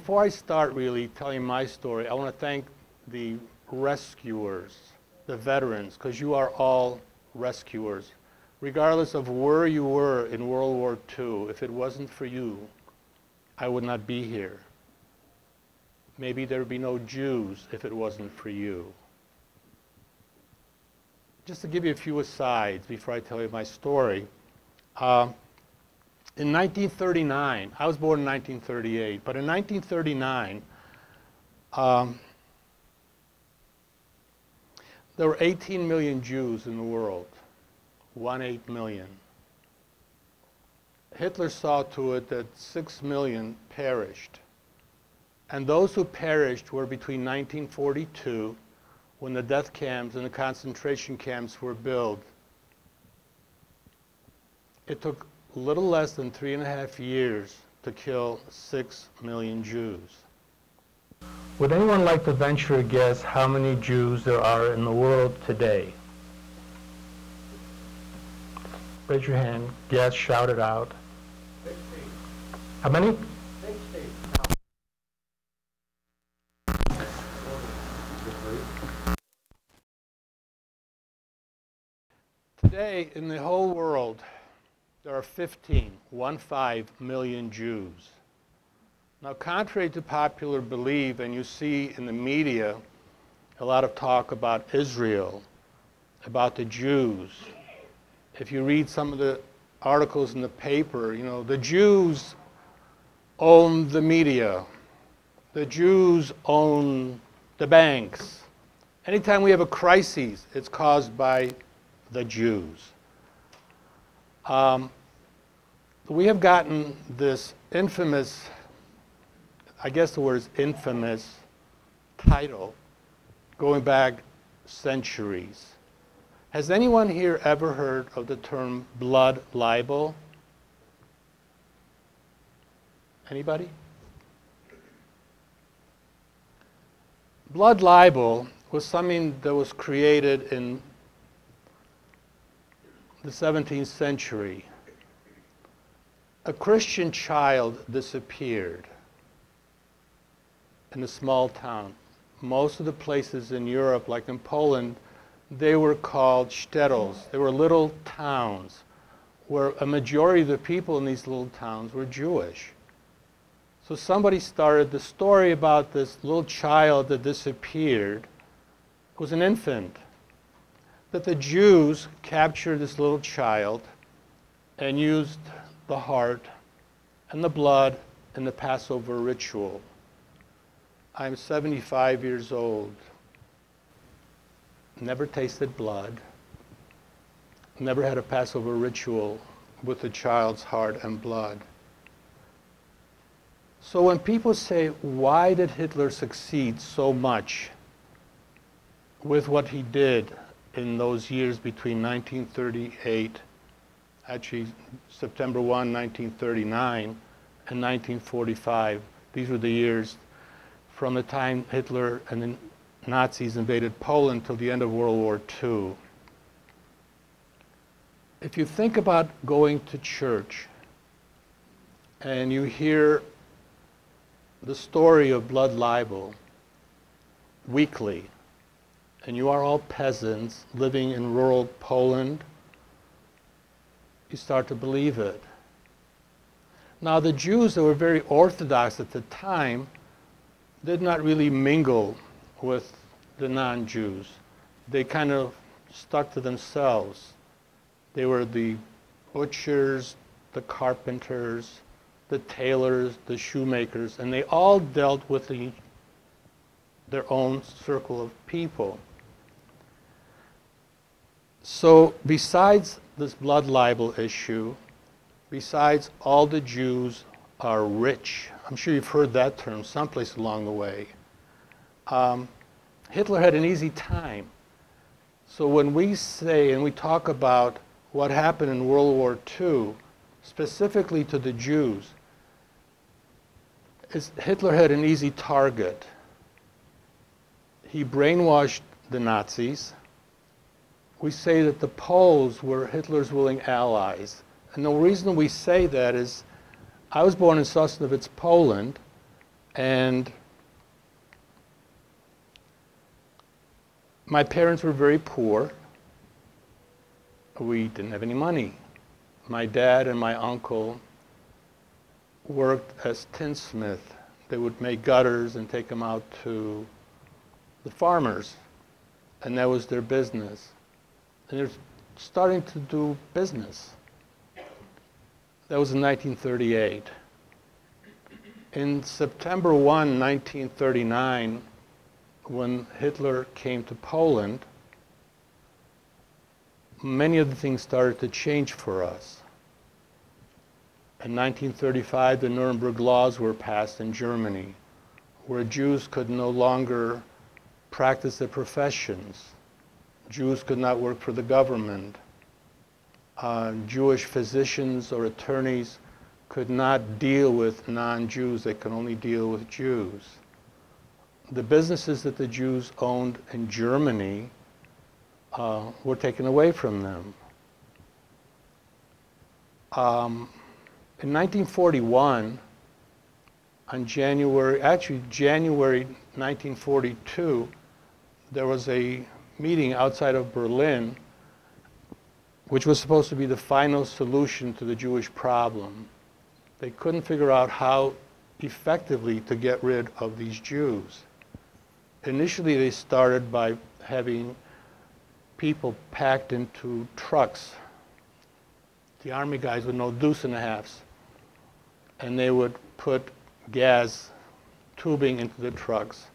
before I start really telling my story, I want to thank the rescuers, the veterans, because you are all rescuers. Regardless of where you were in World War II, if it wasn't for you, I would not be here. Maybe there would be no Jews if it wasn't for you. Just to give you a few asides before I tell you my story. Uh, in 1939, I was born in 1938, but in 1939, um, there were 18 million Jews in the world, one eight million. Hitler saw to it that six million perished. And those who perished were between 1942, when the death camps and the concentration camps were built. It took little less than three and a half years to kill six million Jews. Would anyone like to venture a guess how many Jews there are in the world today? Raise your hand, guess, shout it out. 16. How many? 16. Today, in the whole world, there are 15, one five million Jews. Now, contrary to popular belief, and you see in the media a lot of talk about Israel, about the Jews. If you read some of the articles in the paper, you know, the Jews own the media, the Jews own the banks. Anytime we have a crisis, it's caused by the Jews. Um, we have gotten this infamous, I guess the word is infamous, title going back centuries. Has anyone here ever heard of the term blood libel? Anybody? Blood libel was something that was created in the 17th century. A Christian child disappeared in a small town. Most of the places in Europe, like in Poland, they were called shtetls. They were little towns where a majority of the people in these little towns were Jewish. So somebody started the story about this little child that disappeared. It was an infant that the Jews captured this little child and used the heart and the blood in the Passover ritual. I'm 75 years old, never tasted blood, never had a Passover ritual with the child's heart and blood. So when people say, why did Hitler succeed so much with what he did in those years between 1938, actually September 1, 1939, and 1945. These were the years from the time Hitler and the Nazis invaded Poland till the end of World War II. If you think about going to church and you hear the story of blood libel weekly, and you are all peasants living in rural Poland, you start to believe it. Now, the Jews that were very Orthodox at the time did not really mingle with the non Jews. They kind of stuck to themselves. They were the butchers, the carpenters, the tailors, the shoemakers, and they all dealt with the, their own circle of people. So, besides this blood libel issue, besides all the Jews are rich, I'm sure you've heard that term someplace along the way, um, Hitler had an easy time. So, when we say and we talk about what happened in World War II, specifically to the Jews, Hitler had an easy target. He brainwashed the Nazis we say that the Poles were Hitler's willing allies. And the reason we say that is I was born in Sosnowiec, Poland, And my parents were very poor. We didn't have any money. My dad and my uncle worked as tinsmith. They would make gutters and take them out to the farmers, and that was their business. And they're starting to do business. That was in 1938. In September 1, 1939, when Hitler came to Poland, many of the things started to change for us. In 1935, the Nuremberg laws were passed in Germany, where Jews could no longer practice their professions. Jews could not work for the government. Uh, Jewish physicians or attorneys could not deal with non-Jews, they could only deal with Jews. The businesses that the Jews owned in Germany uh, were taken away from them. Um, in 1941, on January, actually January 1942, there was a meeting outside of Berlin which was supposed to be the final solution to the Jewish problem. They couldn't figure out how effectively to get rid of these Jews. Initially, they started by having people packed into trucks. The army guys with no deuce and a halfs. And they would put gas tubing into the trucks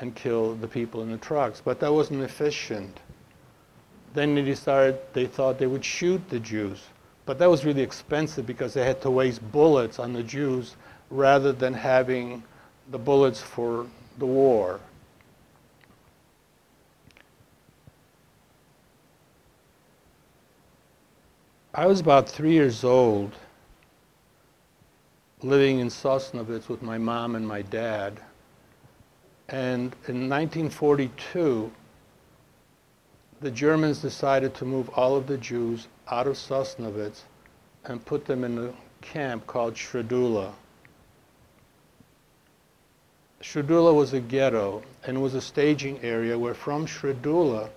and kill the people in the trucks. But that wasn't efficient. Then they decided they thought they would shoot the Jews. But that was really expensive because they had to waste bullets on the Jews rather than having the bullets for the war. I was about three years old, living in Sosnovitz with my mom and my dad. And in 1942, the Germans decided to move all of the Jews out of Sosnovitz and put them in a camp called Środula. Środula was a ghetto and was a staging area where from Środula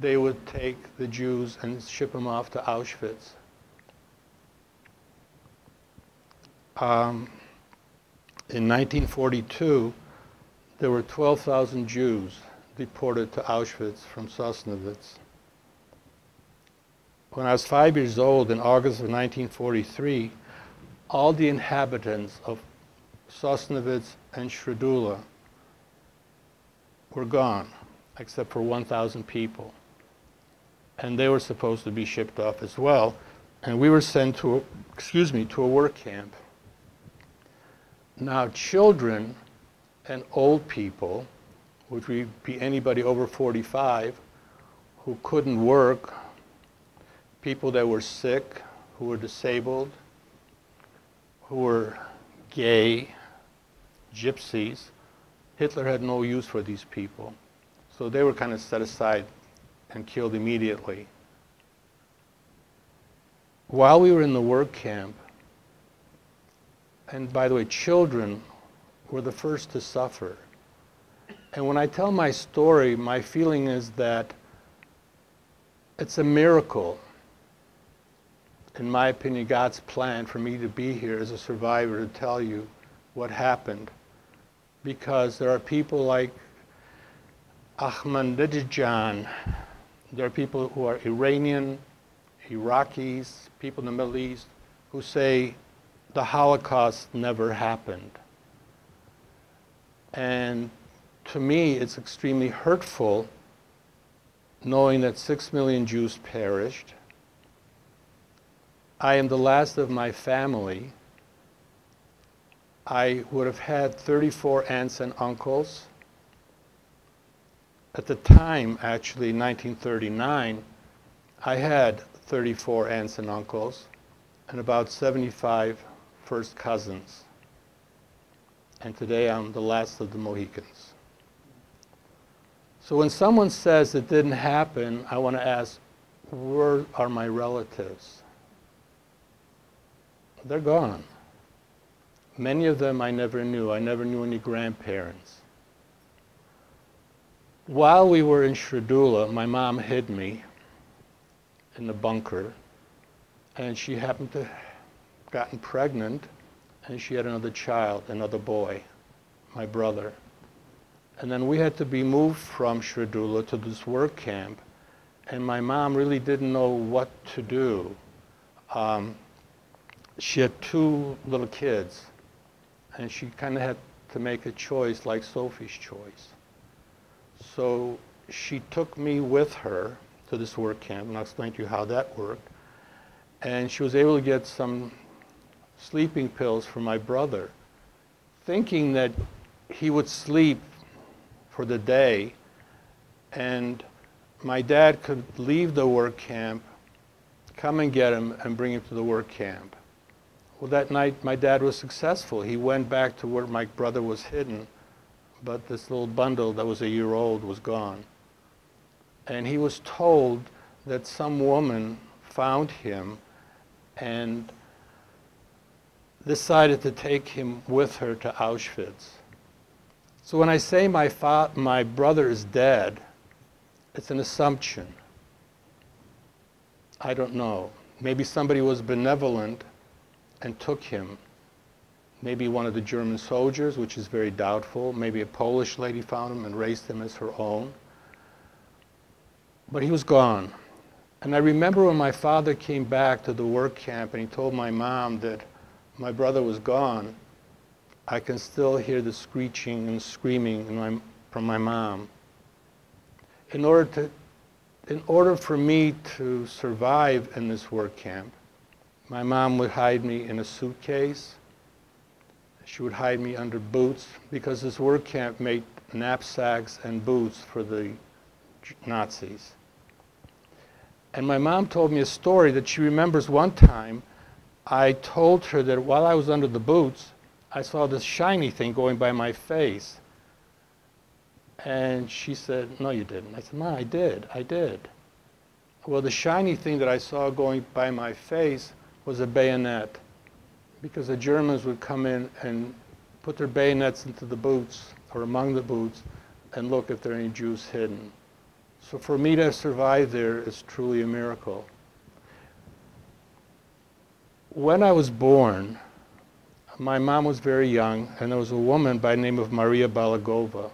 they would take the Jews and ship them off to Auschwitz. Um, in 1942, there were 12,000 Jews deported to Auschwitz from Sosnovitz. When I was five years old in August of 1943, all the inhabitants of Sosnovitz and Środula were gone, except for 1,000 people. And they were supposed to be shipped off as well. And we were sent to, excuse me, to a work camp. Now, children and old people, which would be anybody over 45, who couldn't work people that were sick, who were disabled, who were gay, gypsies. Hitler had no use for these people. So they were kind of set aside and killed immediately. While we were in the work camp, and by the way, children were the first to suffer. And when I tell my story, my feeling is that it's a miracle in my opinion, God's plan for me to be here as a survivor to tell you what happened. Because there are people like Ahmadinejad, there are people who are Iranian, Iraqis, people in the Middle East, who say the Holocaust never happened. And to me, it's extremely hurtful knowing that six million Jews perished, I am the last of my family. I would have had 34 aunts and uncles. At the time, actually, 1939, I had 34 aunts and uncles and about 75 first cousins. And today I'm the last of the Mohicans. So when someone says it didn't happen, I want to ask, where are my relatives? they're gone. Many of them I never knew. I never knew any grandparents. While we were in Środula, my mom hid me in the bunker, and she happened to have gotten pregnant, and she had another child, another boy, my brother. And then we had to be moved from Środula to this work camp, and my mom really didn't know what to do. Um, she had two little kids, and she kind of had to make a choice like Sophie's choice. So she took me with her to this work camp, and I'll explain to you how that worked. And she was able to get some sleeping pills for my brother, thinking that he would sleep for the day and my dad could leave the work camp, come and get him, and bring him to the work camp. Well, that night my dad was successful. He went back to where my brother was hidden, but this little bundle that was a year old was gone. And he was told that some woman found him and decided to take him with her to Auschwitz. So when I say my, my brother is dead, it's an assumption. I don't know. Maybe somebody was benevolent and took him. Maybe one of the German soldiers, which is very doubtful. Maybe a Polish lady found him and raised him as her own. But he was gone. And I remember when my father came back to the work camp and he told my mom that my brother was gone, I can still hear the screeching and screaming my, from my mom. In order, to, in order for me to survive in this work camp, my mom would hide me in a suitcase. She would hide me under boots because this work camp made knapsacks and boots for the Nazis. And my mom told me a story that she remembers one time I told her that while I was under the boots, I saw this shiny thing going by my face. And she said, No, you didn't. I said, Ma, I did. I did. Well, the shiny thing that I saw going by my face was a bayonet because the Germans would come in and put their bayonets into the boots or among the boots and look if there are any Jews hidden. So for me to survive there is truly a miracle when I was born, my mom was very young, and there was a woman by the name of Maria Balagova.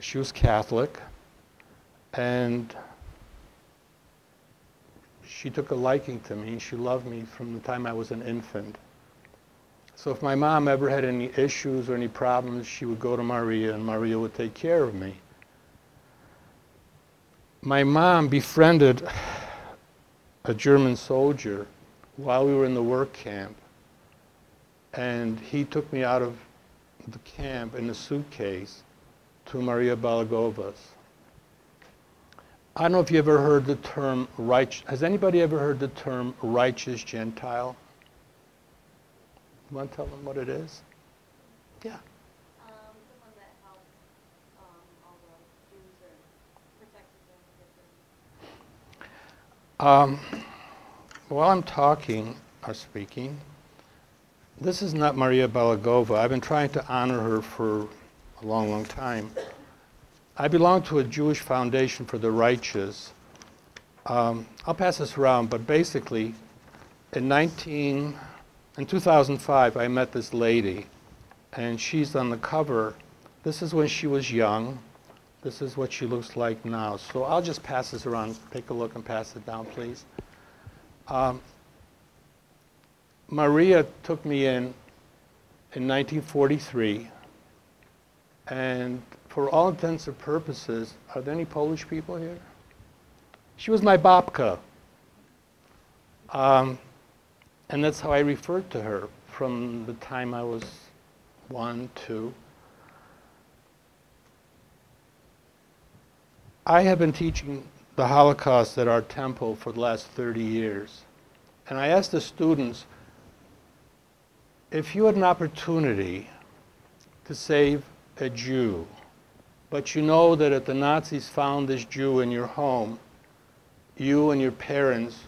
She was Catholic, and she took a liking to me. She loved me from the time I was an infant. So if my mom ever had any issues or any problems, she would go to Maria, and Maria would take care of me. My mom befriended a German soldier while we were in the work camp, and he took me out of the camp in a suitcase to Maria Balagova's. I don't know if you ever heard the term righteous. Has anybody ever heard the term righteous Gentile? You want to tell them what it is? Yeah. Um, while I'm talking or speaking, this is not Maria Balagova. I've been trying to honor her for a long, long time. I belong to a Jewish foundation for the righteous. Um, I'll pass this around, but basically, in 19, in 2005, I met this lady, and she's on the cover. This is when she was young. This is what she looks like now. So I'll just pass this around. Take a look and pass it down, please. Um, Maria took me in in 1943, and for all intents and purposes, are there any Polish people here? She was my babka. Um, and that's how I referred to her from the time I was one, two. I have been teaching the Holocaust at our temple for the last 30 years. And I asked the students, if you had an opportunity to save a Jew, but you know that if the Nazis found this Jew in your home, you and your parents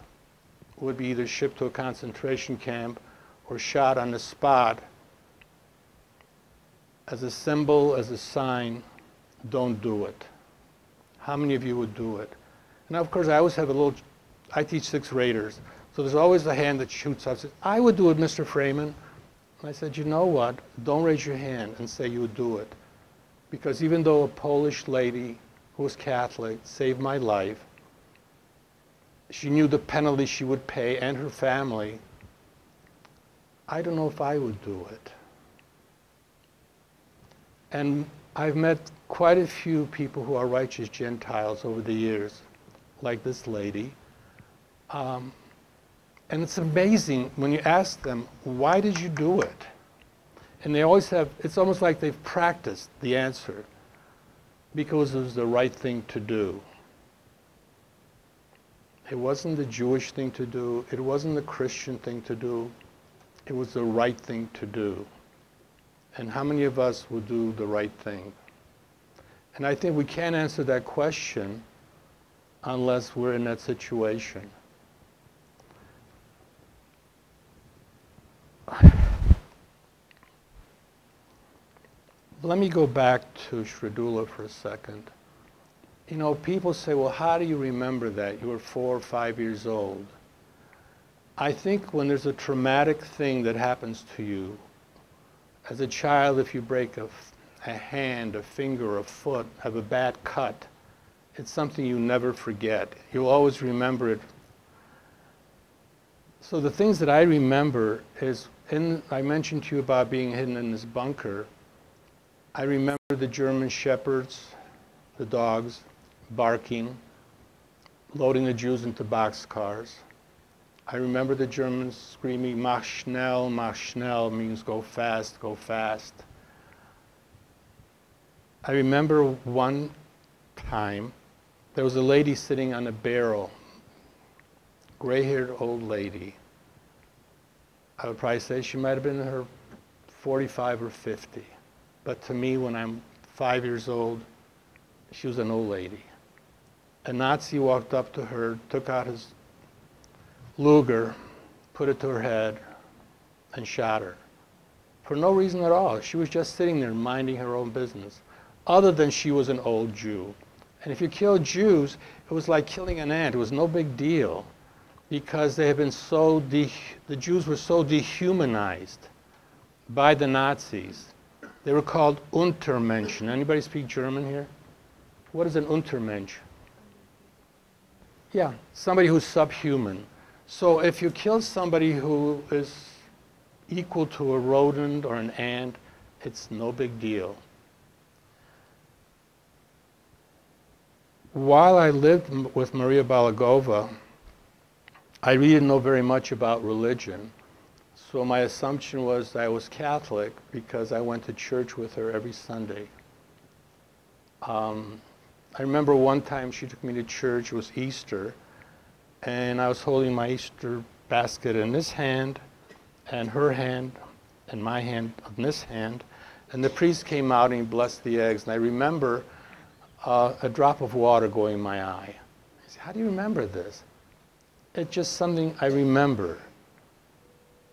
would be either shipped to a concentration camp or shot on the spot as a symbol, as a sign, don't do it. How many of you would do it? And of course, I always have a little, I teach sixth graders, so there's always a hand that shoots up. Says, I would do it, Mr. Frayman. And I said, you know what? Don't raise your hand and say you would do it. Because even though a Polish lady who was Catholic saved my life, she knew the penalty she would pay and her family. I don't know if I would do it. And I've met quite a few people who are righteous Gentiles over the years, like this lady. Um, and it's amazing when you ask them, why did you do it? And they always have, it's almost like they've practiced the answer because it was the right thing to do. It wasn't the Jewish thing to do. It wasn't the Christian thing to do. It was the right thing to do. And how many of us will do the right thing? And I think we can't answer that question unless we're in that situation. Let me go back to Środula for a second. You know, people say, well, how do you remember that? You were four or five years old. I think when there's a traumatic thing that happens to you, as a child, if you break a, a hand, a finger, a foot, have a bad cut, it's something you never forget. You'll always remember it. So the things that I remember is, in, I mentioned to you about being hidden in this bunker. I remember the German shepherds, the dogs, barking, loading the Jews into boxcars. I remember the Germans screaming, mach schnell, mach schnell means go fast, go fast. I remember one time there was a lady sitting on a barrel, gray haired old lady. I would probably say she might have been in her 45 or 50. But to me, when I'm five years old, she was an old lady. A Nazi walked up to her, took out his Luger, put it to her head, and shot her. For no reason at all. She was just sitting there minding her own business, other than she was an old Jew. And if you killed Jews, it was like killing an ant. It was no big deal because they had been so, the Jews were so dehumanized by the Nazis. They were called Untermenschen. Anybody speak German here? What is an Untermensch? Yeah, somebody who's subhuman. So if you kill somebody who is equal to a rodent or an ant, it's no big deal. While I lived with Maria Balagova, I really didn't know very much about religion. So my assumption was that I was Catholic because I went to church with her every Sunday. Um, I remember one time she took me to church, it was Easter, and I was holding my Easter basket in this hand, and her hand, and my hand in this hand. And the priest came out and he blessed the eggs. And I remember uh, a drop of water going in my eye. How do you remember this? It's just something I remember.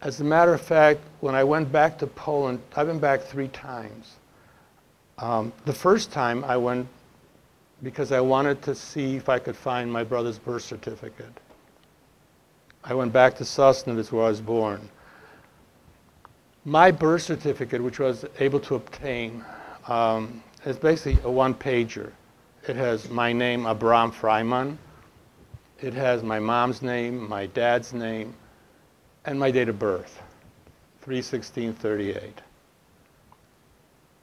As a matter of fact, when I went back to Poland, I've been back three times. Um, the first time I went because I wanted to see if I could find my brother's birth certificate. I went back to Sosnovitz where I was born. My birth certificate, which I was able to obtain, um, is basically a one pager. It has my name, Abraham Freiman. It has my mom's name, my dad's name, and my date of birth, 31638.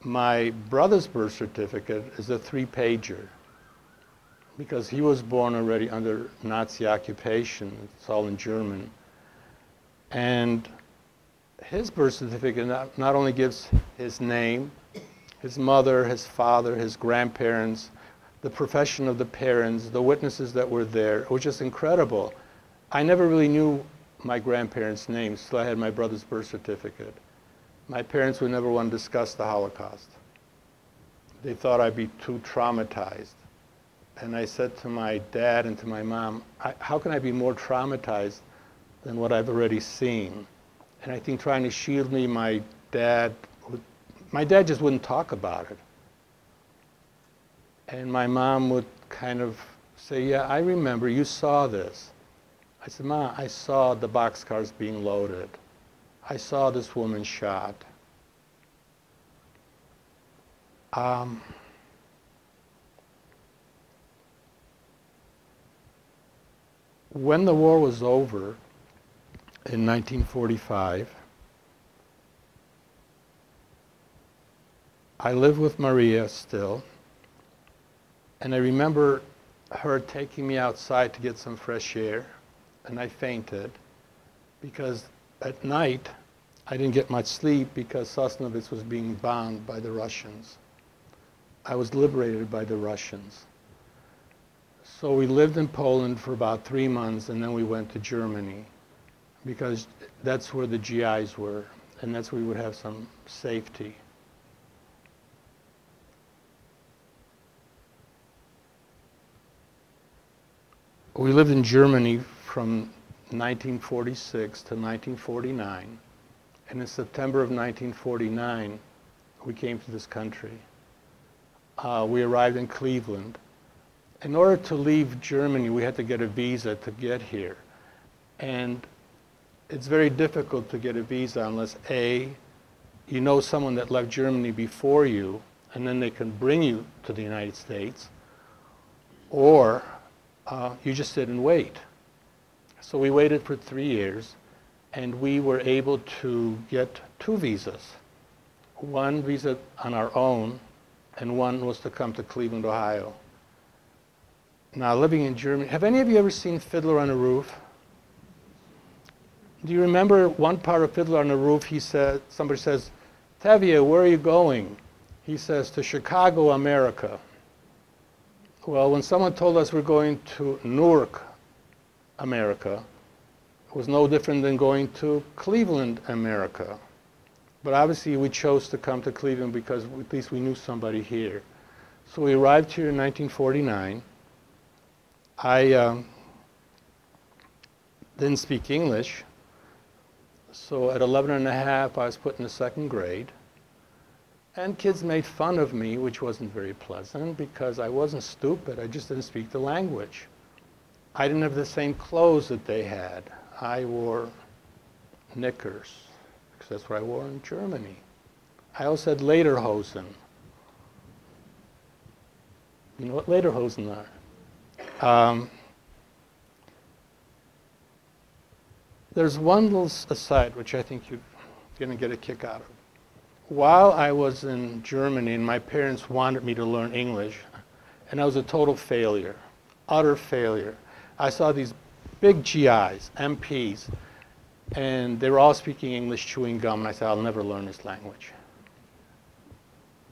My brother's birth certificate is a three pager because he was born already under Nazi occupation. It's all in German. And his birth certificate not, not only gives his name, his mother, his father, his grandparents, the profession of the parents, the witnesses that were there, it was just incredible. I never really knew my grandparents' names until I had my brother's birth certificate. My parents would never want to discuss the Holocaust. They thought I'd be too traumatized. And I said to my dad and to my mom, how can I be more traumatized than what I've already seen? And I think trying to shield me, my dad, my dad just wouldn't talk about it. And my mom would kind of say, Yeah, I remember you saw this. I said, Ma, I saw the boxcars being loaded. I saw this woman shot. Um, when the war was over in 1945, I lived with Maria still, and I remember her taking me outside to get some fresh air, and I fainted because at night I didn't get much sleep because Sosnovitz was being bombed by the Russians. I was liberated by the Russians. So we lived in Poland for about three months, and then we went to Germany because that's where the GIs were, and that's where we would have some safety. We lived in Germany from 1946 to 1949, and in September of 1949, we came to this country. Uh, we arrived in Cleveland in order to leave Germany, we had to get a visa to get here. And it's very difficult to get a visa unless A, you know someone that left Germany before you, and then they can bring you to the United States, or uh, you just sit and wait. So we waited for three years, and we were able to get two visas. One visa on our own, and one was to come to Cleveland, Ohio now living in Germany. Have any of you ever seen Fiddler on a Roof? Do you remember one part of Fiddler on the Roof? He said, somebody says, Tevye, where are you going? He says, to Chicago, America. Well, when someone told us we're going to Newark, America, it was no different than going to Cleveland, America. But obviously, we chose to come to Cleveland because at least we knew somebody here. So we arrived here in 1949. I um, didn't speak English, so at 11 and a half, I was put in the second grade. And kids made fun of me, which wasn't very pleasant because I wasn't stupid, I just didn't speak the language. I didn't have the same clothes that they had. I wore knickers, because that's what I wore in Germany. I also had lederhosen. You know what lederhosen are? Um, there's one little aside which I think you're going to get a kick out of. While I was in Germany and my parents wanted me to learn English, and I was a total failure, utter failure. I saw these big GIs, MPs, and they were all speaking English chewing gum, and I said, I'll never learn this language.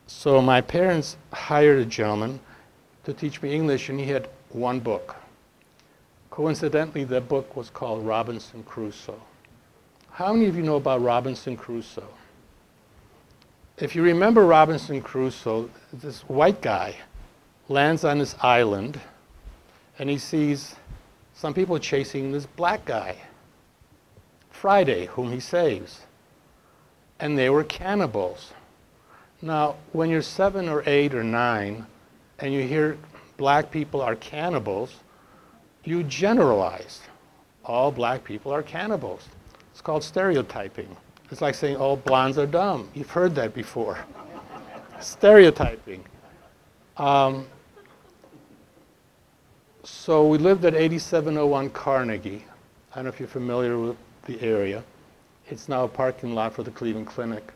So my parents hired a gentleman to teach me English, and he had one book. Coincidentally, that book was called Robinson Crusoe. How many of you know about Robinson Crusoe? If you remember Robinson Crusoe, this white guy lands on this island and he sees some people chasing this black guy, Friday, whom he saves. And they were cannibals. Now, when you're seven or eight or nine and you hear black people are cannibals, you generalize. All black people are cannibals. It's called stereotyping. It's like saying all blondes are dumb. You've heard that before. stereotyping. Um, so we lived at 8701 Carnegie. I don't know if you're familiar with the area. It's now a parking lot for the Cleveland Clinic.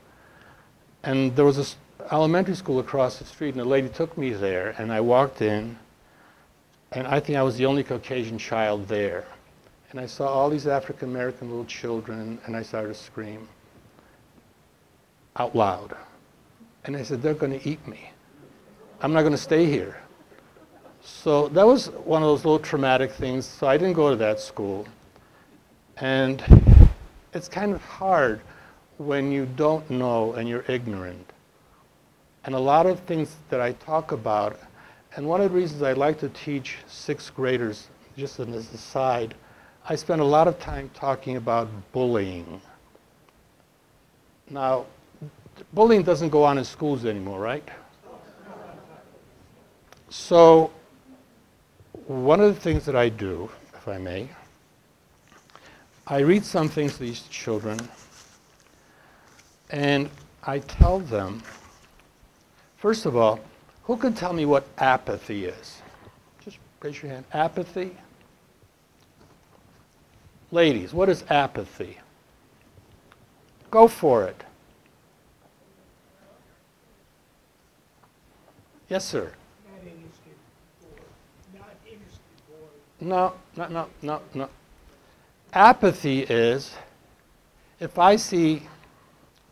And there was a elementary school across the street, and a lady took me there, and I walked in, and I think I was the only Caucasian child there. And I saw all these African American little children, and I started to scream out loud. And I said, They're going to eat me. I'm not going to stay here. So that was one of those little traumatic things. So I didn't go to that school. And it's kind of hard when you don't know and you're ignorant. And a lot of things that I talk about, and one of the reasons I like to teach sixth graders, just as an aside, I spend a lot of time talking about bullying. Now, bullying doesn't go on in schools anymore, right? So, one of the things that I do, if I may, I read some things to these children, and I tell them, first of all, who can tell me what apathy is? Just raise your hand. Apathy? Ladies, what is apathy? Go for it. Yes, sir. Not interested or not interested or No, no, no, no, no. Apathy is if I see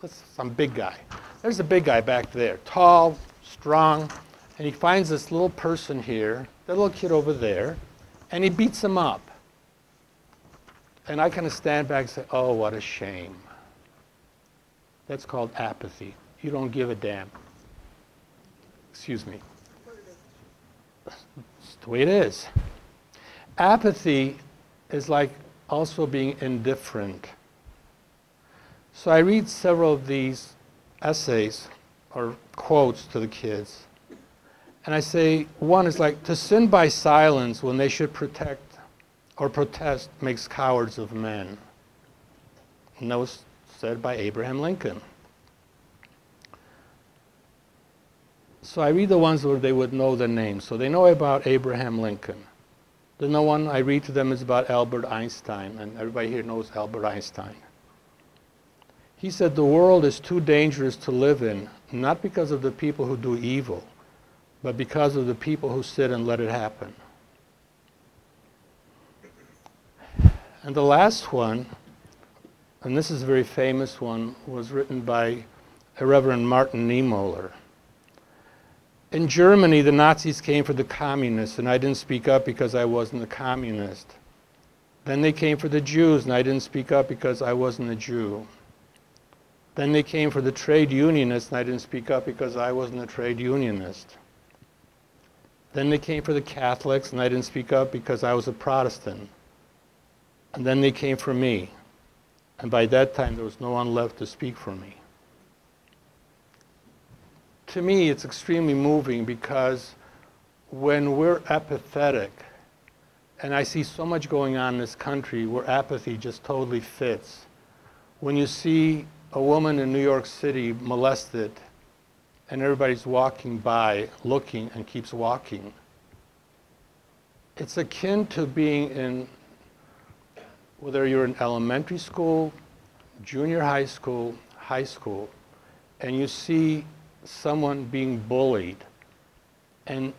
let's, some big guy. There's a big guy back there, tall, strong, and he finds this little person here, that little kid over there, and he beats him up. And I kind of stand back and say, oh, what a shame. That's called apathy. You don't give a damn. Excuse me. It's the way it is. Apathy is like also being indifferent. So I read several of these essays or quotes to the kids. And I say, one is like, to sin by silence when they should protect or protest makes cowards of men. And that was said by Abraham Lincoln. So I read the ones where they would know the names. So they know about Abraham Lincoln. The no one I read to them is about Albert Einstein, and everybody here knows Albert Einstein. He said the world is too dangerous to live in, not because of the people who do evil, but because of the people who sit and let it happen. And the last one, and this is a very famous one, was written by a Reverend Martin Niemöller. In Germany, the Nazis came for the communists, and I didn't speak up because I wasn't a communist. Then they came for the Jews, and I didn't speak up because I wasn't a Jew. Then they came for the trade unionists, and I didn't speak up because I wasn't a trade unionist. Then they came for the Catholics, and I didn't speak up because I was a Protestant. And then they came for me. And by that time, there was no one left to speak for me. To me, it's extremely moving because when we're apathetic, and I see so much going on in this country where apathy just totally fits. When you see a woman in New York City molested, and everybody's walking by, looking, and keeps walking, it's akin to being in whether you're in elementary school, junior high school, high school, and you see someone being bullied, and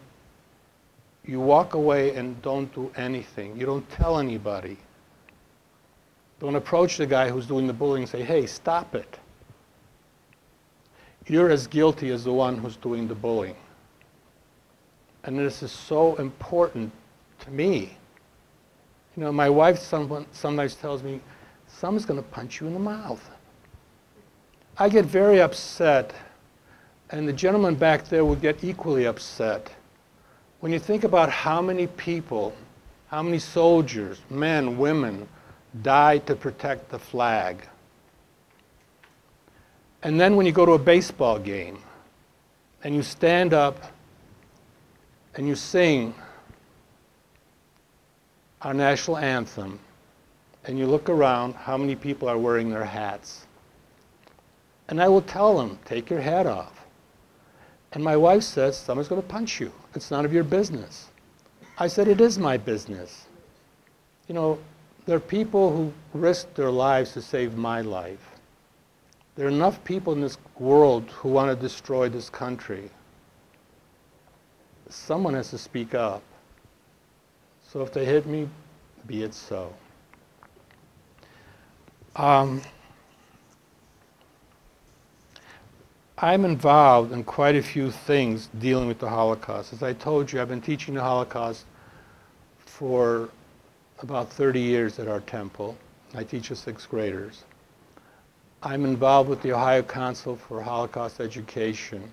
you walk away and don't do anything. You don't tell anybody. Don't approach the guy who's doing the bullying and say, hey, stop it. You're as guilty as the one who's doing the bullying. And this is so important to me you know, my wife someone, sometimes tells me, someone's going to punch you in the mouth. I get very upset, and the gentleman back there would get equally upset. When you think about how many people, how many soldiers, men, women, died to protect the flag. And then when you go to a baseball game and you stand up and you sing our national anthem and you look around how many people are wearing their hats. And I will tell them, take your hat off. And my wife says, someone's going to punch you. It's none of your business. I said, it is my business. You know, there are people who risk their lives to save my life. There are enough people in this world who want to destroy this country. Someone has to speak up. So if they hit me, be it so. Um, I'm involved in quite a few things dealing with the Holocaust. As I told you, I've been teaching the Holocaust for about 30 years at our temple. I teach the sixth graders. I'm involved with the Ohio Council for Holocaust Education.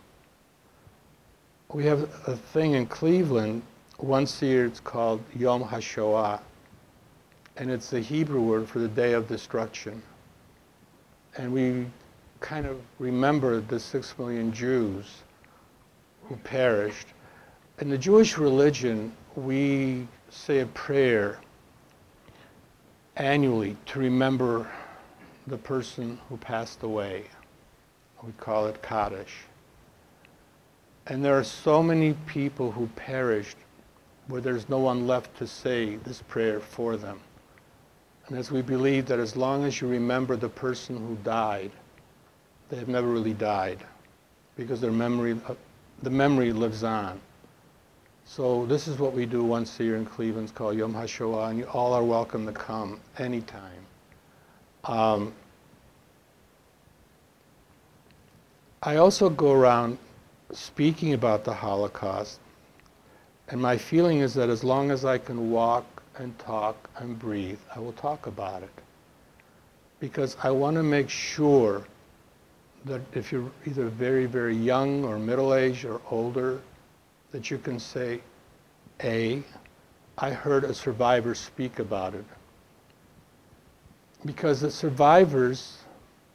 We have a thing in Cleveland once a year it's called Yom HaShoah, and it's the Hebrew word for the day of destruction. And we kind of remember the six million Jews who perished. In the Jewish religion, we say a prayer annually to remember the person who passed away. We call it Kaddish. And there are so many people who perished where there's no one left to say this prayer for them. And as we believe that as long as you remember the person who died, they have never really died because their memory, uh, the memory lives on. So this is what we do once a year in Cleveland. It's called Yom HaShoah, and you all are welcome to come anytime. Um, I also go around speaking about the Holocaust, and my feeling is that as long as I can walk and talk and breathe, I will talk about it. Because I want to make sure that if you're either very, very young or middle-aged or older, that you can say, A, I heard a survivor speak about it. Because the survivors,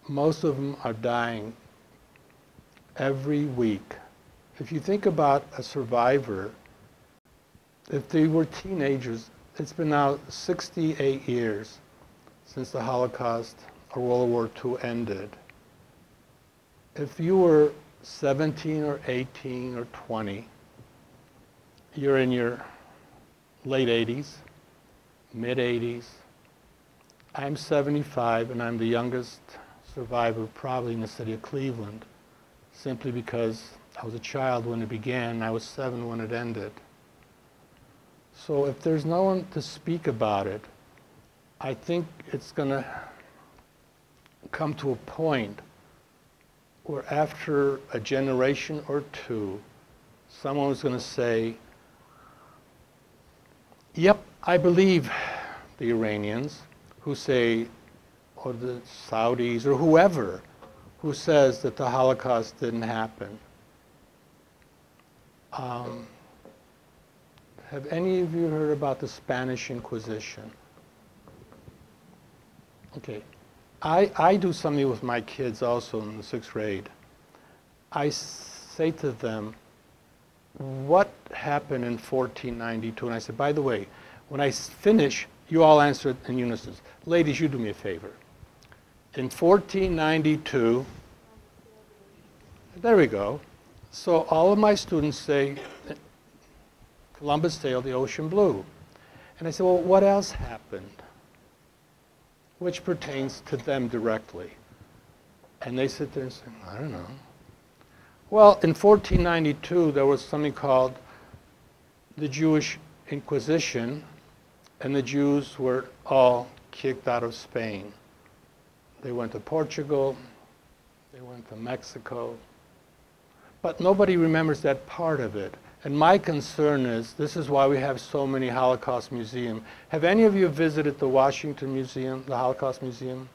most of them are dying every week. If you think about a survivor, if they were teenagers, it's been now 68 years since the Holocaust or World War II ended. If you were 17 or 18 or 20, you're in your late 80s, mid 80s. I'm 75 and I'm the youngest survivor probably in the city of Cleveland simply because I was a child when it began and I was seven when it ended. So if there's no one to speak about it, I think it's going to come to a point where after a generation or two, someone is going to say, yep, I believe the Iranians who say, or the Saudis, or whoever, who says that the Holocaust didn't happen. Um, have any of you heard about the Spanish Inquisition? Okay. I, I do something with my kids also in the sixth grade. I say to them, what happened in 1492? And I said, by the way, when I finish, you all answer in unison. Ladies, you do me a favor. In 1492, there we go. So all of my students say, Columbus sailed the ocean blue. And I said, well, what else happened? Which pertains to them directly. And they sit there and say, I don't know. Well, in 1492, there was something called the Jewish Inquisition, and the Jews were all kicked out of Spain. They went to Portugal, they went to Mexico, but nobody remembers that part of it. And my concern is, this is why we have so many Holocaust museums. Have any of you visited the Washington Museum, the Holocaust Museum?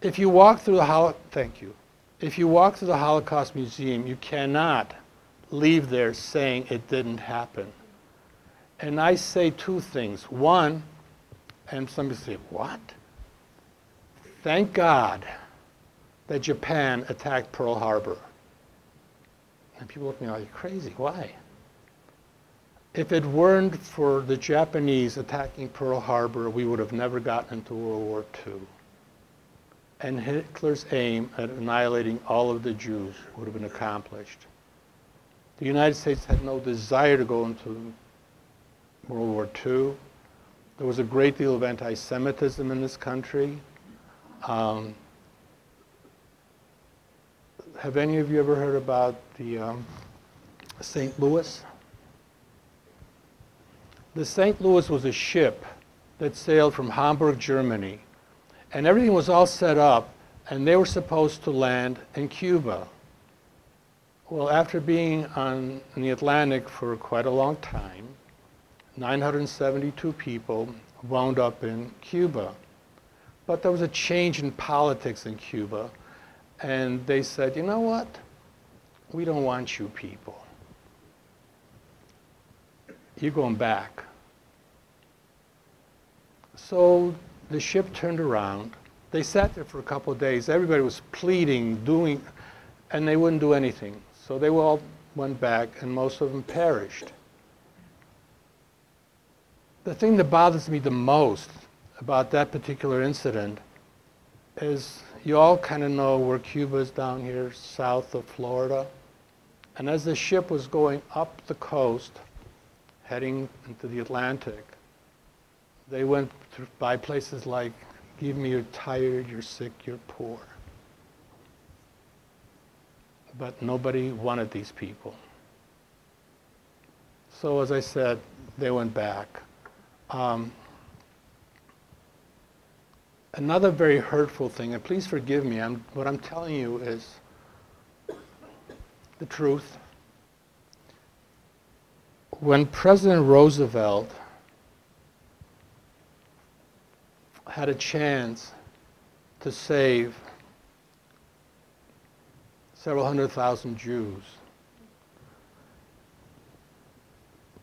If you walk through the Hol thank you. If you walk through the Holocaust Museum, you cannot leave there saying it didn't happen. And I say two things. One, and somebody say, what? Thank God that Japan attacked Pearl Harbor. And people look at me like, crazy, why? If it weren't for the Japanese attacking Pearl Harbor, we would have never gotten into World War II. And Hitler's aim at annihilating all of the Jews would have been accomplished. The United States had no desire to go into World War II. There was a great deal of anti-Semitism in this country. Um, have any of you ever heard about the um, St. Louis? The St. Louis was a ship that sailed from Hamburg, Germany, and everything was all set up, and they were supposed to land in Cuba. Well, after being on in the Atlantic for quite a long time, 972 people wound up in Cuba. But there was a change in politics in Cuba, and they said, you know what? We don't want you people. You're going back. So the ship turned around They sat there for a couple of days. Everybody was pleading, doing, and they wouldn't do anything. So they all went back, and most of them perished. The thing that bothers me the most about that particular incident is you all kind of know where Cuba is down here, south of Florida. And as the ship was going up the coast, heading into the Atlantic, they went by places like, give me you're tired, you're sick, you're poor. But nobody wanted these people. So as I said, they went back. Um, another very hurtful thing, and please forgive me, I'm, what I'm telling you is the truth. When President Roosevelt had a chance to save several hundred thousand Jews,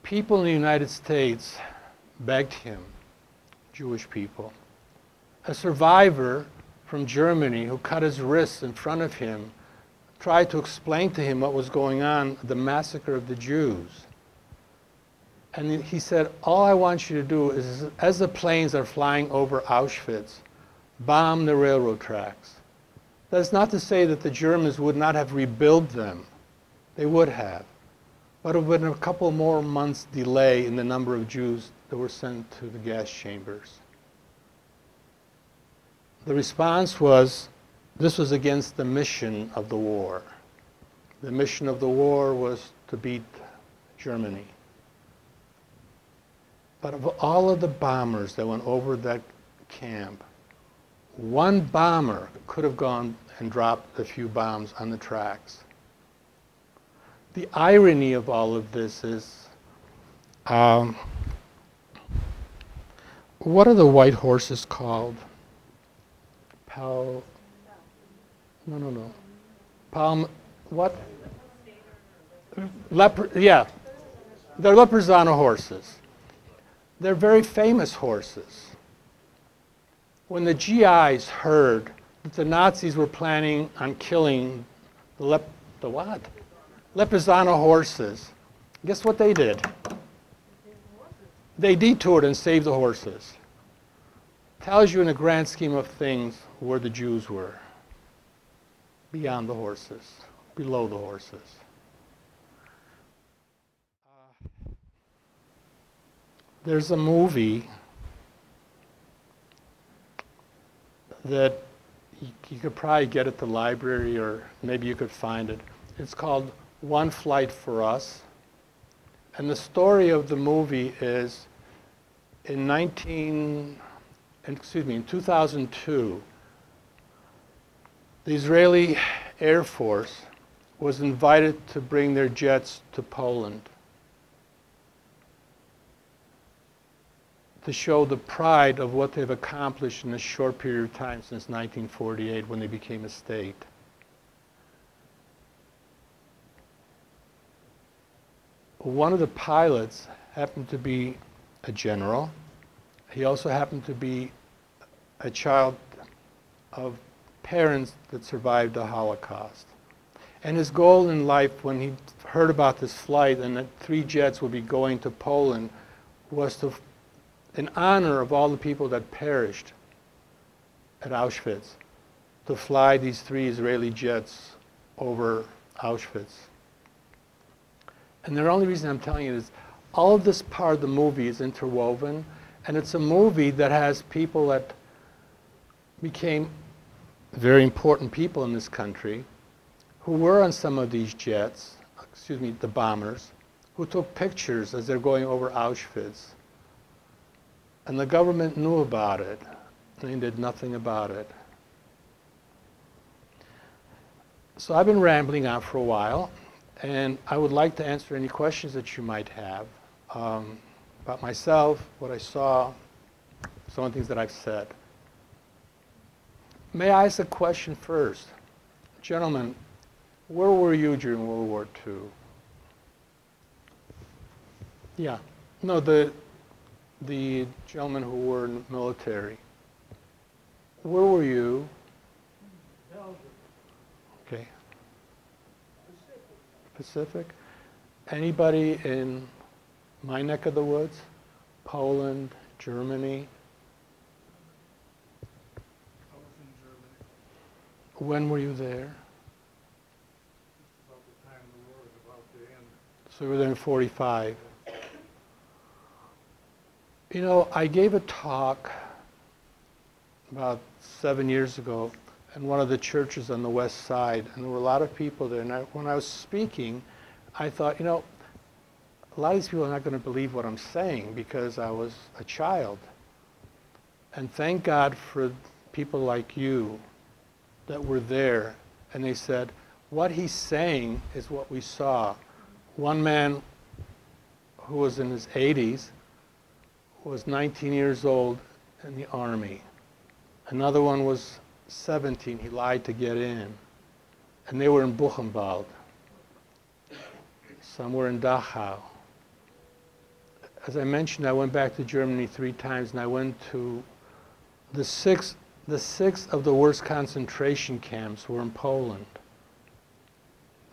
people in the United States begged him, Jewish people, a survivor from Germany who cut his wrists in front of him tried to explain to him what was going on, the massacre of the Jews. And he said, all I want you to do is, as the planes are flying over Auschwitz, bomb the railroad tracks. That's not to say that the Germans would not have rebuilt them. They would have. But it would have been a couple more months delay in the number of Jews that were sent to the gas chambers. The response was this was against the mission of the war. The mission of the war was to beat Germany. But of all of the bombers that went over that camp, one bomber could have gone and dropped a few bombs on the tracks. The irony of all of this is um, what are the white horses called? Pal. No, no, no. Palm. What? Leper. Yeah. They're Leperzano horses. They're very famous horses. When the GIs heard that the Nazis were planning on killing the, lep- the what? Leperzano horses, guess what they did? They detoured and saved the horses. Tells you in the grand scheme of things where the Jews were. Beyond the horses, below the horses. Uh, there's a movie that you, you could probably get at the library or maybe you could find it. It's called One Flight for Us. And the story of the movie is in 19, excuse me, in 2002, the Israeli Air Force was invited to bring their jets to Poland to show the pride of what they've accomplished in a short period of time since 1948 when they became a state. one of the pilots happened to be a general. He also happened to be a child of parents that survived the Holocaust. And his goal in life when he heard about this flight and that three jets would be going to Poland was to, in honor of all the people that perished at Auschwitz, to fly these three Israeli jets over Auschwitz. And the only reason I'm telling you is all of this part of the movie is interwoven, and it's a movie that has people that became very important people in this country who were on some of these jets, excuse me, the bombers, who took pictures as they're going over Auschwitz. And the government knew about it, and they did nothing about it. So I've been rambling on for a while. And I would like to answer any questions that you might have um, about myself, what I saw, some of the things that I've said. May I ask a question first? Gentlemen, where were you during World War II? Yeah. No, the, the gentlemen who were in the military. where were you? Okay, Pacific, Pacific. Anybody in my neck of the woods? Poland, Germany? When were you there? about the time the war was about to end. So you were there in 45. You know, I gave a talk about seven years ago in one of the churches on the west side, and there were a lot of people there. And I, when I was speaking, I thought, you know, a lot of these people are not going to believe what I'm saying because I was a child. And thank God for people like you that were there, and they said, what he's saying is what we saw. One man who was in his 80s was 19 years old in the army. Another one was 17. He lied to get in. And they were in Buchenwald. Some were in Dachau. As I mentioned, I went back to Germany three times, and I went to the six, the six of the worst concentration camps were in Poland.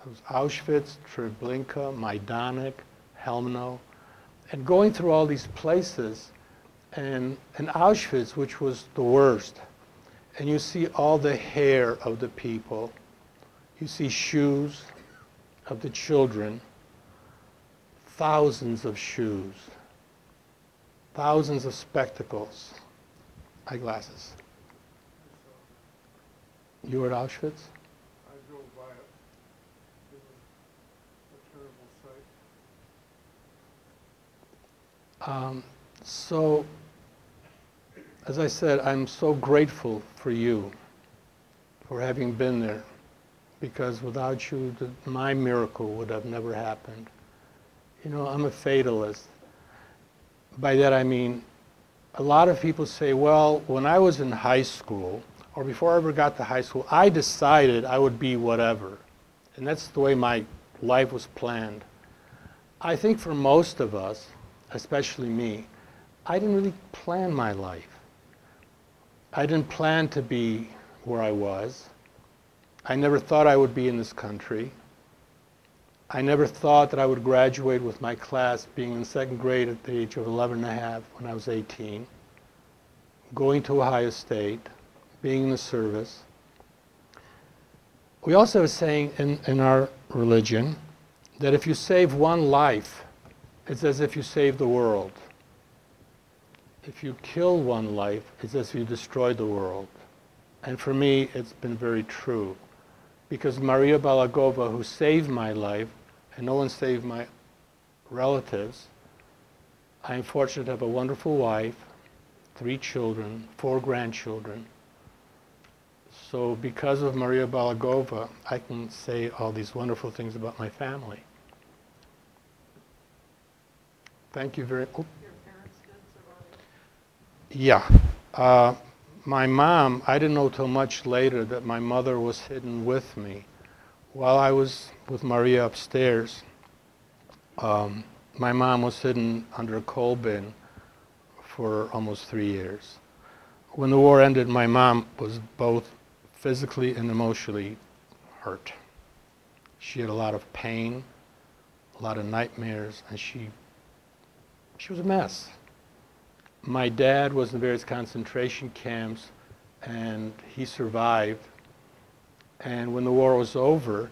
It was Auschwitz, Treblinka, Majdanek, Chelmno. And going through all these places, and, and Auschwitz, which was the worst, and you see all the hair of the people, you see shoes of the children, thousands of shoes, thousands of spectacles, eyeglasses. You were at Auschwitz? I drove by it. It was a terrible sight. Um, so, as I said, I'm so grateful for you for having been there because without you, the, my miracle would have never happened. You know, I'm a fatalist. By that I mean, a lot of people say, well, when I was in high school, or before I ever got to high school, I decided I would be whatever. And that's the way my life was planned. I think for most of us, especially me, I didn't really plan my life. I didn't plan to be where I was. I never thought I would be in this country. I never thought that I would graduate with my class being in second grade at the age of 11 and a half when I was 18, going to Ohio State, being in the service. We also have a saying in, in our religion that if you save one life, it's as if you save the world. If you kill one life, it's as if you destroyed the world. And for me, it's been very true. Because Maria Balagova, who saved my life, and no one saved my relatives, I am fortunate to have a wonderful wife, three children, four grandchildren. So because of Maria Balagova, I can say all these wonderful things about my family. Thank you very much. Your parents did survive. Yeah. Uh, my mom, I didn't know till much later that my mother was hidden with me. While I was with Maria upstairs, um, my mom was hidden under a coal bin for almost three years. When the war ended, my mom was both physically and emotionally hurt. She had a lot of pain, a lot of nightmares, and she, she was a mess my dad was in various concentration camps and he survived. And when the war was over,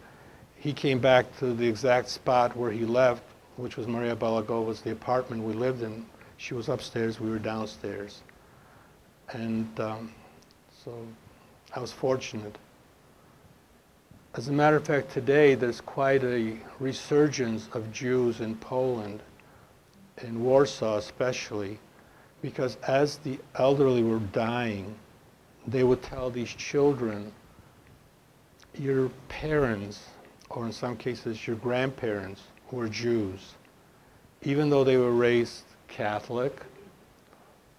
he came back to the exact spot where he left, which was Maria Balagova's, the apartment we lived in. She was upstairs, we were downstairs. And um, so I was fortunate. As a matter of fact, today there's quite a resurgence of Jews in Poland, in Warsaw especially because as the elderly were dying, they would tell these children, your parents, or in some cases your grandparents, were Jews. Even though they were raised Catholic,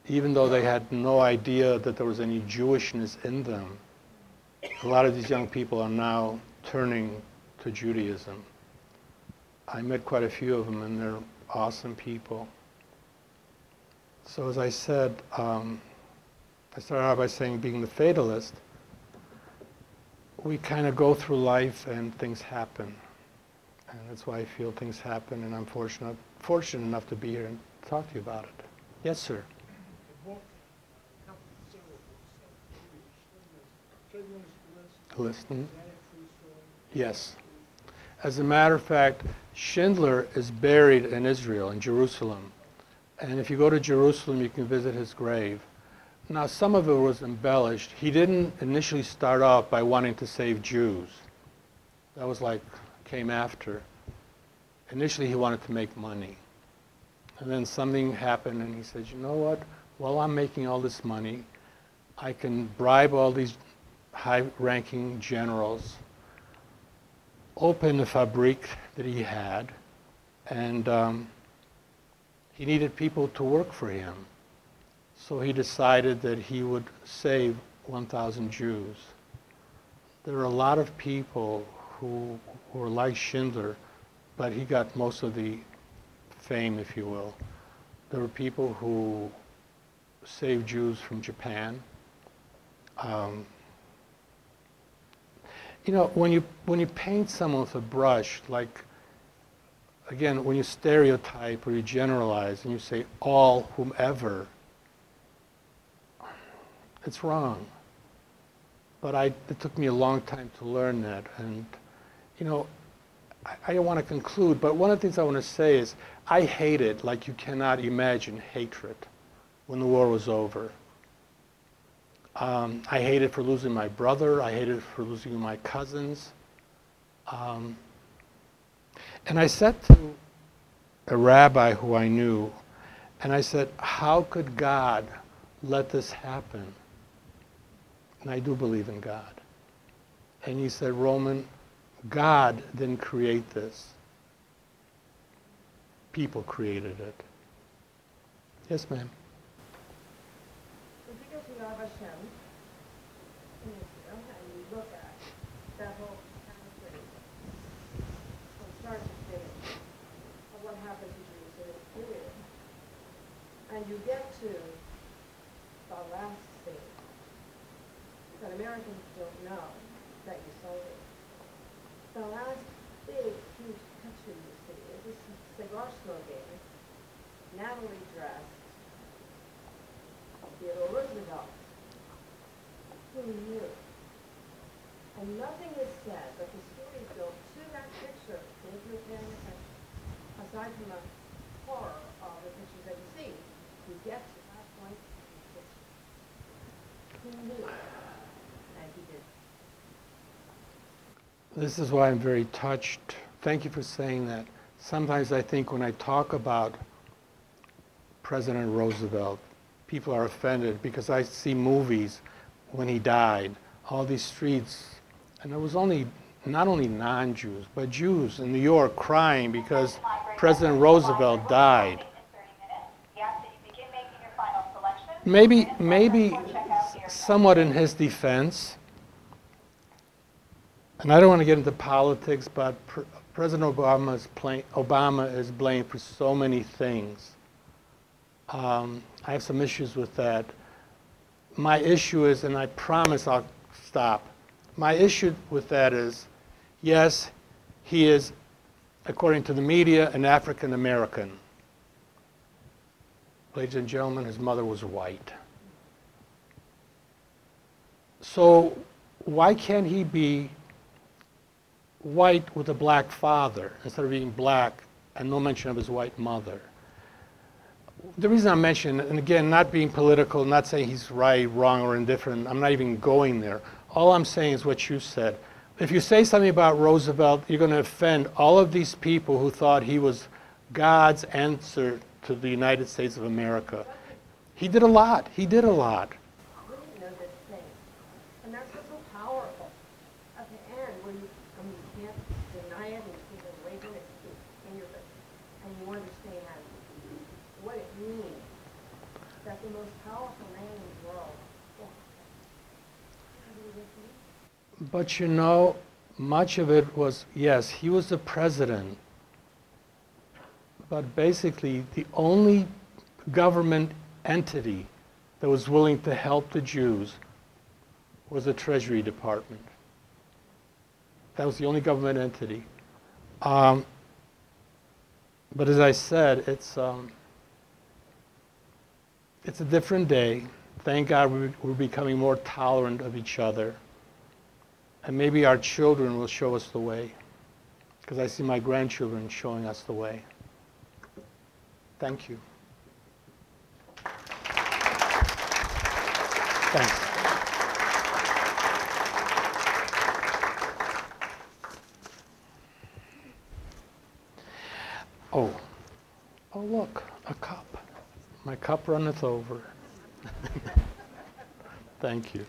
even though they had no idea that there was any Jewishness in them, a lot of these young people are now turning to Judaism. I met quite a few of them, and they're awesome people. So as I said, um, I started out by saying being the fatalist, we kind of go through life and things happen. And that's why I feel things happen, and I'm fortunate, fortunate enough to be here and talk to you about it. Yes, sir. The book, comes several books, Schindler's- Schindler's List, List. is that a true story? Yes. As a matter of fact, Schindler is buried in Israel, in Jerusalem. And if you go to Jerusalem, you can visit his grave. Now, some of it was embellished. He didn't initially start off by wanting to save Jews. That was like, came after. Initially, he wanted to make money. And then something happened, and he said, you know what? While I'm making all this money, I can bribe all these high-ranking generals open the fabrique that he had, and um, he needed people to work for him. So he decided that he would save 1,000 Jews. There are a lot of people who were like Schindler, but he got most of the fame, if you will. There were people who saved Jews from Japan. Um, you know, when you when you paint someone with a brush, like again, when you stereotype or you generalize and you say all whomever, it's wrong. But I, it took me a long time to learn that, and you know, I, I don't want to conclude, but one of the things I want to say is I hated, like you cannot imagine, hatred when the war was over. Um, I hated for losing my brother. I hated for losing my cousins. Um, and I said to a rabbi who I knew, and I said, How could God let this happen? And I do believe in God. And he said, Roman, God didn't create this. People created it. Yes, ma'am. If you go to Yad Vashem in Israel and you look at that whole country from start to finish of what happened to Jews in this period, and you get to the last scene that Americans don't know that you saw it. The last big, huge picture you see is this cigar smoking, Natalie dressed, Theodore Roosevelt. Who knew? And nothing is said, but the story is built to that picture. You're paying attention, aside from the horror of the pictures that you see, you get to that point. Who knew? And he did. This is why I'm very touched. Thank you for saying that. Sometimes I think when I talk about President Roosevelt, people are offended because I see movies when he died, all these streets, and there was only not only non-Jews, but Jews in New York crying because President Roosevelt died. Maybe, maybe somewhat in his defense, and I don't want to get into politics, but pr- President Obama is, Obama is blamed for so many things. Um, I have some issues with that. My issue is, and I promise I'll stop. My issue with that is, yes, he is, according to the media, an African American. Ladies and gentlemen, his mother was white. So why can't he be white with a black father instead of being black and no mention of his white mother? The reason I mention, and again, not being political, not saying he's right, wrong, or indifferent, I'm not even going there. All I'm saying is what you said. If you say something about Roosevelt, you're going to offend all of these people who thought he was God's answer to the United States of America. He did a lot. He did a lot. We didn't know this thing. And that's what's so powerful. At the end, where you, I mean, you can't deny it, and you see the label, it's it's in your, and you understand what it means. That the most powerful man in the world. yeah. How do you listen? But you know, much of it was yes, he was the president. But basically, the only government entity that was willing to help the Jews was the Treasury Department. That was the only government entity. Um, but as I said, it's, um, it's a different day. Thank God we- we're becoming more tolerant of each other. And maybe our children will show us the way, because I see my grandchildren showing us the way. Thank you. Thanks. Oh, oh look, a cup. My cup runneth over. Thank you,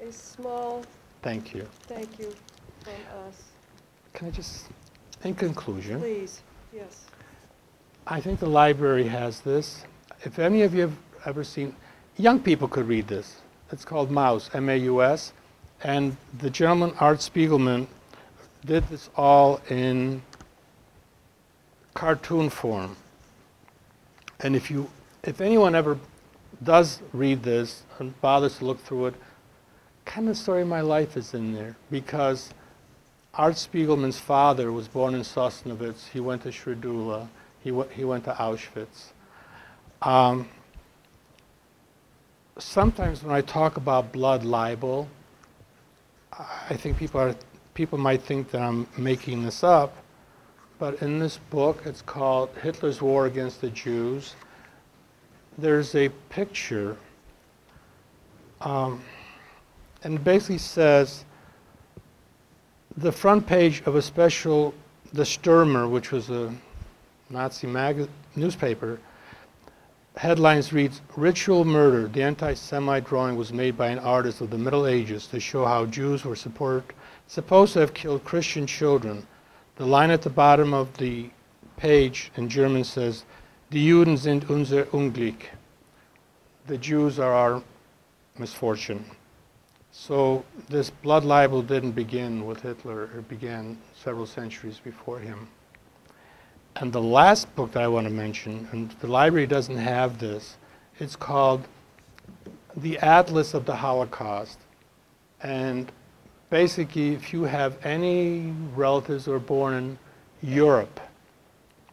A small thank you. thank you from us. Can I just, in conclusion, Please, yes. I think the library has this. If any of you have ever seen, young people could read this. It's called Maus, M-A-U-S, and the gentleman Art Spiegelman did this all in cartoon form. And if you, if anyone ever does read this and bothers to look through it, kind of story of my life is in there because Art Spiegelman's father was born in Sosnovitz. He went to Środula. He, he went to Auschwitz. Um, sometimes when I talk about blood libel, I think people, are, people might think that I'm making this up, but in this book, it's called Hitler's War Against the Jews. There's a picture, um, and basically says the front page of a special, the Stürmer, which was a Nazi mag- newspaper, headlines reads, Ritual Murder, the anti-Semite drawing was made by an artist of the Middle Ages to show how Jews were support, supposed to have killed Christian children. The line at the bottom of the page in German says, Die Juden sind unser Unglück. The Jews are our misfortune. So this blood libel didn't begin with Hitler, it began several centuries before him. And the last book that I want to mention, and the library doesn't have this, it's called The Atlas of the Holocaust. And basically, if you have any relatives who are born in Europe,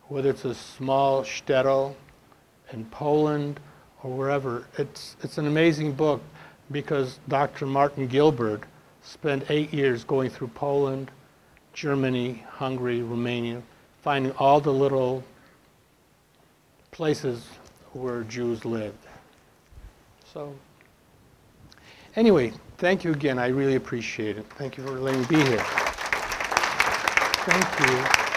whether it's a small shtetl in Poland or wherever, it's, it's an amazing book because Dr. Martin Gilbert spent eight years going through Poland, Germany, Hungary, Romania, finding all the little places where Jews lived. So, anyway, thank you again. I really appreciate it. Thank you for letting me be here. Thank you.